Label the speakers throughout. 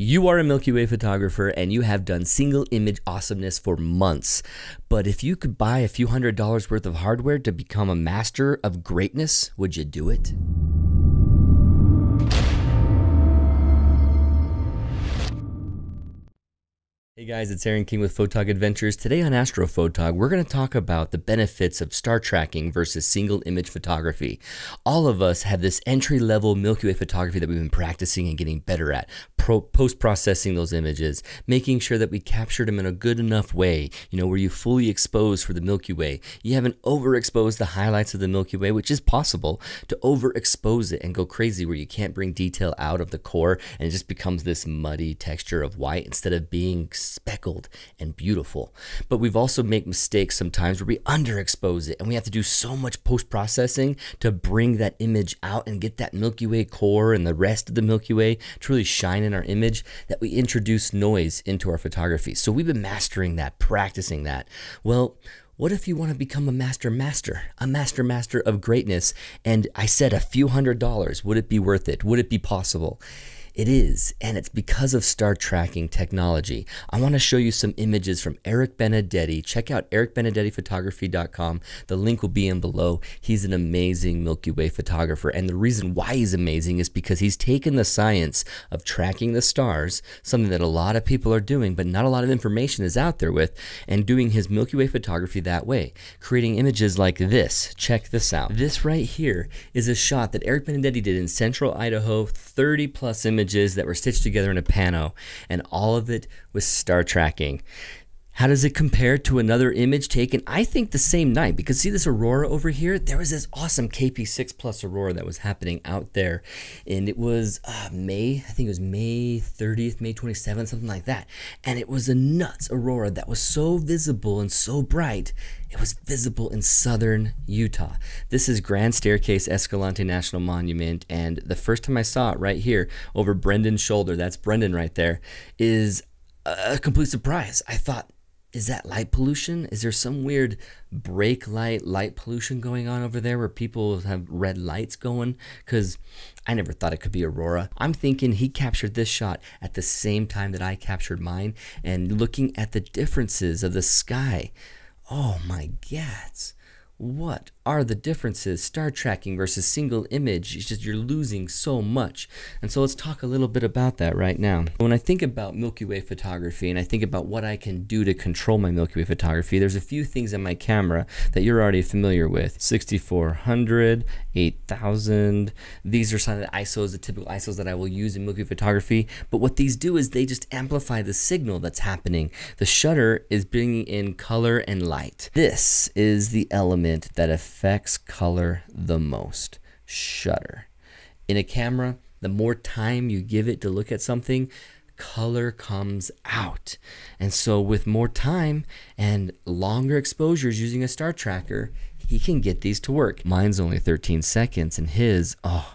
Speaker 1: You are a Milky Way photographer and you have done single image awesomeness for months. But if you could buy a few hundred dollars worth of hardware to become a master of greatness, would you do it? Hey guys, it's Aaron King with Photog Adventures. Today on Astro Photog, we're going to talk about the benefits of star tracking versus single image photography. All of us have this entry level Milky Way photography that we've been practicing and getting better at, post processing those images, making sure that we captured them in a good enough way, you know, where you fully expose for the Milky Way. You haven't overexposed the highlights of the Milky Way, which is possible to overexpose it and go crazy where you can't bring detail out of the core and it just becomes this muddy texture of white instead of being speckled and beautiful. But we've also made mistakes sometimes where we underexpose it and we have to do so much post processing to bring that image out and get that Milky Way core and the rest of the Milky Way to really shine in our image that we introduce noise into our photography. So we've been mastering that, practicing that. Well, what if you want to become a master master, a master master of greatness? And I said a few hundred dollars. Would it be worth it? Would it be possible? It is, and it's because of star tracking technology. I want to show you some images from Eric Benedetti. Check out ericbenedettiphotography.com. The link will be in below. He's an amazing Milky Way photographer, and the reason why he's amazing is because he's taken the science of tracking the stars, something that a lot of people are doing, but not a lot of information is out there with, and doing his Milky Way photography that way, creating images like this. Check this out. This right here is a shot that Eric Benedetti did in central Idaho, 30 plus images images that were stitched together in a pano, and all of it was star tracking. How does it compare to another image taken, I think, the same night? Because see this aurora over here? There was this awesome KP6 Plus aurora that was happening out there. And it was uh, May, I think it was May 30th, May 27th, something like that. And it was a nuts aurora that was so visible and so bright. It was visible in southern Utah. This is Grand Staircase Escalante National Monument. And the first time I saw it right here over Brendan's shoulder, that's Brendan right there, is a complete surprise. I thought, is that light pollution? Is there some weird brake light light pollution going on over there where people have red lights going? Because I never thought it could be Aurora. I'm thinking he captured this shot at the same time that I captured mine and looking at the differences of the sky. Oh my gads. What are the differences star tracking versus single image it's just you're losing so much. And so let's talk a little bit about that right now. When i think about milky way photography and i think about what i can do to control my milky way photography there's a few things in my camera that you're already familiar with. 6400 8000 these are some of the isos the typical isos that i will use in milky way photography. But what these do is they just amplify the signal that's happening. The shutter is bringing in color and light. This is the element that affects affects color the most? Shutter. In a camera, the more time you give it to look at something, color comes out. And so, with more time and longer exposures using a star tracker, he can get these to work. Mine's only 13 seconds, and his, oh,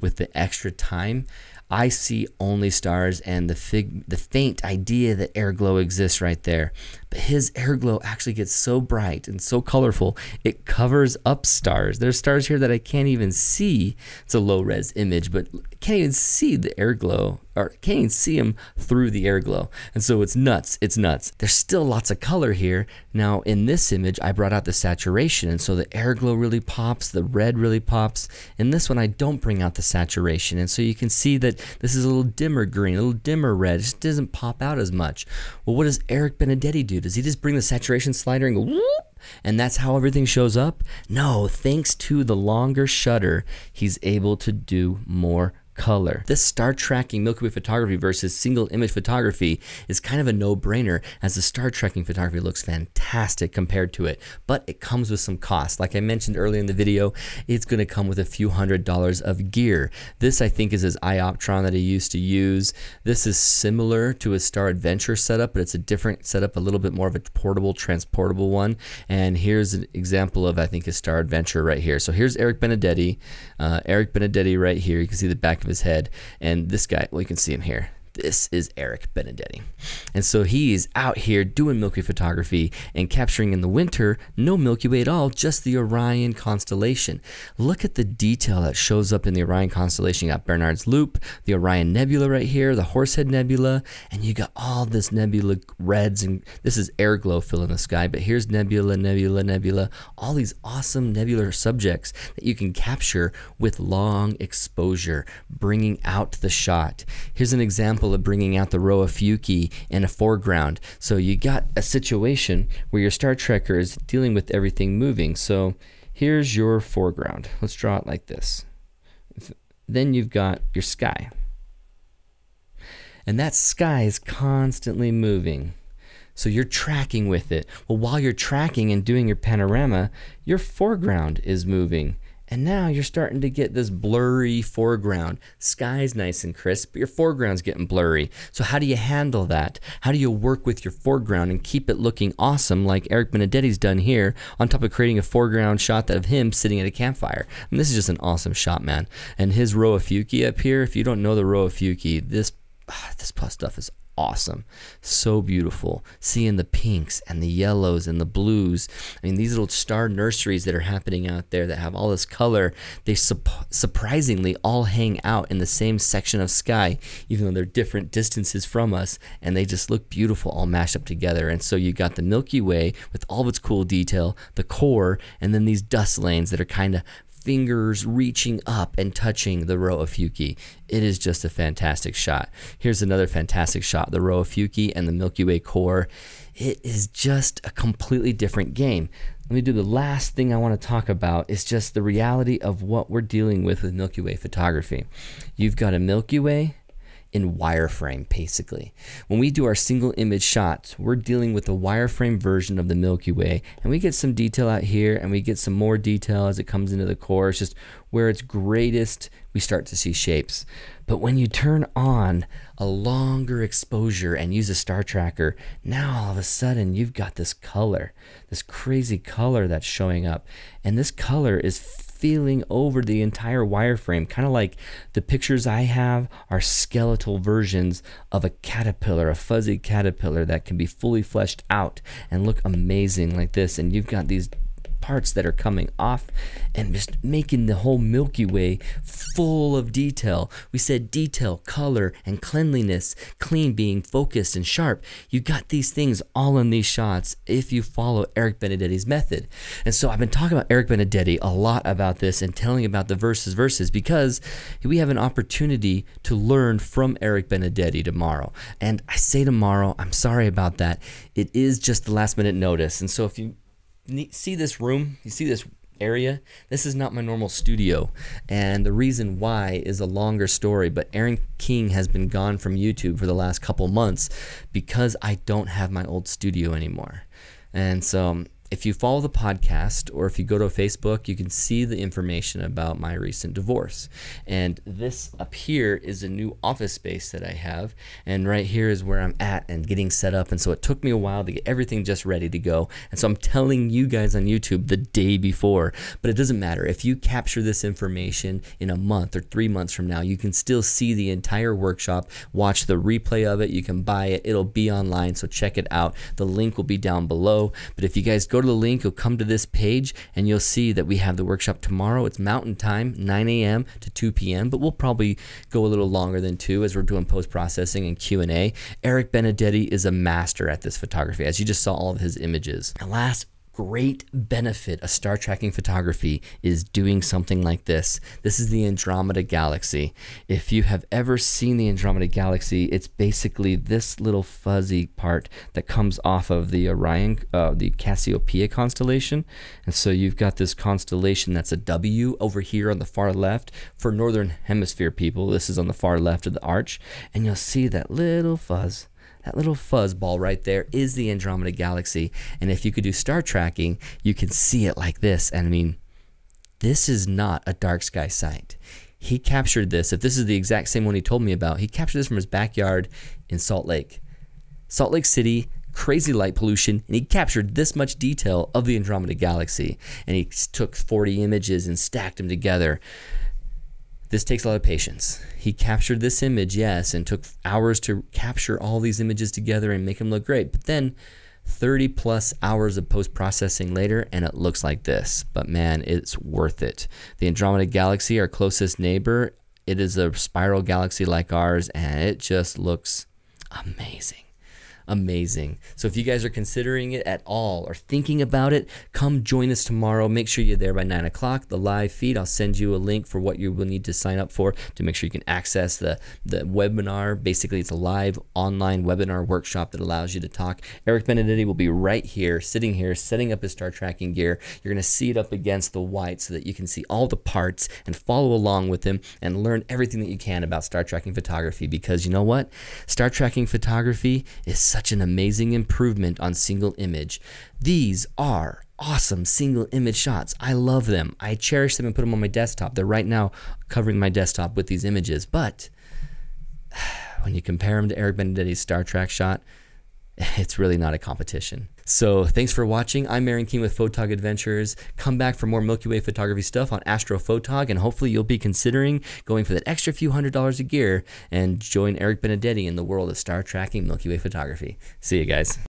Speaker 1: with the extra time, I see only stars and the fig, the faint idea that air glow exists right there. But his air glow actually gets so bright and so colorful, it covers up stars. There's stars here that I can't even see. It's a low res image, but can't even see the air glow or can't see them through the air glow. And so it's nuts. It's nuts. There's still lots of color here. Now in this image, I brought out the saturation. And so the air glow really pops, the red really pops. In this one, I don't bring out the saturation. And so you can see that this is a little dimmer green, a little dimmer red. It just doesn't pop out as much. Well, what does Eric Benedetti do? Does he just bring the saturation slider and go whoop? and that's how everything shows up? No, thanks to the longer shutter, he's able to do more color. This star tracking Milky Way photography versus single image photography is kind of a no-brainer as the star tracking photography looks fantastic compared to it, but it comes with some cost. Like I mentioned earlier in the video, it's going to come with a few hundred dollars of gear. This I think is his Ioptron that he used to use. This is similar to a Star Adventurer setup, but it's a different setup, a little bit more of a portable, transportable one. And here's an example of I think his Star Adventurer right here. So here's Eric Benedetti, uh, Eric Benedetti right here. You can see the back of his head. And this guy, well, you can see him here. This is Eric Benedetti. And so he's out here doing Milky Way photography and capturing in the winter no Milky Way at all, just the Orion constellation. Look at the detail that shows up in the Orion constellation. You got Barnard's Loop, the Orion Nebula right here, the Horsehead Nebula, and you got all this nebula reds and this is air glow filling the sky, but here's nebula, nebula, nebula, all these awesome nebular subjects that you can capture with long exposure, bringing out the shot. Here's an example of bringing out the Rho Ophiuchi in a foreground. So you got a situation where your Star Tracker is dealing with everything moving. So here's your foreground. Let's draw it like this. Then you've got your sky. And that sky is constantly moving. So you're tracking with it. Well, while you're tracking and doing your panorama, your foreground is moving. And now you're starting to get this blurry foreground. Sky's nice and crisp, but your foreground's getting blurry. So how do you handle that? How do you work with your foreground and keep it looking awesome like Eric Benedetti's done here on top of creating a foreground shot of him sitting at a campfire? And this is just an awesome shot, man. And his Rho Ophiuchi up here, if you don't know the Rho Ophiuchi, this ah, this plus stuff is awesome. So beautiful. Seeing the pinks and the yellows and the blues. I mean, these little star nurseries that are happening out there that have all this color, they surprisingly all hang out in the same section of sky, even though they're different distances from us, and they just look beautiful all mashed up together. And so you got the Milky Way with all of its cool detail, the core, and then these dust lanes that are kind of fingers reaching up and touching the Rho of Ophiuchi. It is just a fantastic shot. Here's another fantastic shot the Rho of Ophiuchi and the Milky Way core. It is just a completely different game. Let me do the last thing I want to talk about is just the reality of what we're dealing with with Milky Way photography. You've got a Milky Way in wireframe, basically. When we do our single image shots, we're dealing with the wireframe version of the Milky Way, and we get some detail out here, and we get some more detail as it comes into the core. It's just where it's greatest, we start to see shapes. But when you turn on a longer exposure and use a star tracker, now all of a sudden you've got this color, this crazy color that's showing up. And this color is feeling over the entire wireframe, kind of like the pictures I have are skeletal versions of a caterpillar, a fuzzy caterpillar that can be fully fleshed out and look amazing like this. And you've got these parts that are coming off and just making the whole Milky Way full of detail. We said detail, color, and cleanliness, clean being focused and sharp. You got these things all in these shots if you follow Eric Benedetti's method. And so I've been talking about Eric Benedetti a lot about this and telling about the verses verses because we have an opportunity to learn from Eric Benedetti tomorrow. And I say tomorrow, I'm sorry about that. It is just the last minute notice. And so if you see this room? You see this area? This is not my normal studio. And the reason why is a longer story, but Aaron King has been gone from YouTube for the last couple months because I don't have my old studio anymore. And so um, if you follow the podcast or if you go to Facebook, you can see the information about my recent divorce. And this up here is a new office space that I have. And right here is where I'm at and getting set up. And so it took me a while to get everything just ready to go. And so I'm telling you guys on YouTube the day before. But it doesn't matter. If you capture this information in a month or three months from now, you can still see the entire workshop, watch the replay of it. You can buy it, it'll be online. So check it out. The link will be down below. But if you guys go to the link, you'll come to this page and you'll see that we have the workshop tomorrow. It's Mountain Time, 9 a.m. to 2 p.m., but we'll probably go a little longer than 2 as we're doing post-processing and Q&A. Eric Benedetti is a master at this photography, as you just saw all of his images. And last great benefit of star tracking photography is doing something like this. This is the Andromeda Galaxy. If you have ever seen the Andromeda Galaxy, it's basically this little fuzzy part that comes off of the Orion, uh, the Cassiopeia constellation. And so you've got this constellation that's a W over here on the far left. For Northern Hemisphere people, this is on the far left of the arch. And you'll see that little fuzz that little fuzz ball right there is the Andromeda Galaxy. And if you could do star tracking, you can see it like this. And I mean, this is not a dark sky sight. He captured this. If this is the exact same one he told me about, he captured this from his backyard in Salt Lake. Salt Lake City, crazy light pollution, and he captured this much detail of the Andromeda Galaxy. And he took 40 images and stacked them together. This takes a lot of patience. He captured this image, yes, and took hours to capture all these images together and make them look great. But then 30 plus hours of post processing later, and it looks like this. But man, it's worth it. The Andromeda Galaxy, our closest neighbor, it is a spiral galaxy like ours, and it just looks amazing amazing. So if you guys are considering it at all or thinking about it, come join us tomorrow. Make sure you're there by 9 o'clock, the live feed. I'll send you a link for what you will need to sign up for to make sure you can access the, the webinar. Basically, it's a live online webinar workshop that allows you to talk. Eric Benedetti will be right here, sitting here, setting up his star tracking gear. You're going to see it up against the white so that you can see all the parts and follow along with him and learn everything that you can about star tracking photography because you know what? Star tracking photography is such an amazing improvement on single image. These are awesome single image shots. I love them. I cherish them and put them on my desktop. They're right now covering my desktop with these images. But when you compare them to Eric Benedetti's Star Trek shot, it's really not a competition. So thanks for watching. I'm Aaron King with Photog Adventures. Come back for more Milky Way photography stuff on Astro Photog, and hopefully you'll be considering going for that extra few hundred dollars of gear and join Eric Benedetti in the world of star tracking Milky Way photography. See you guys.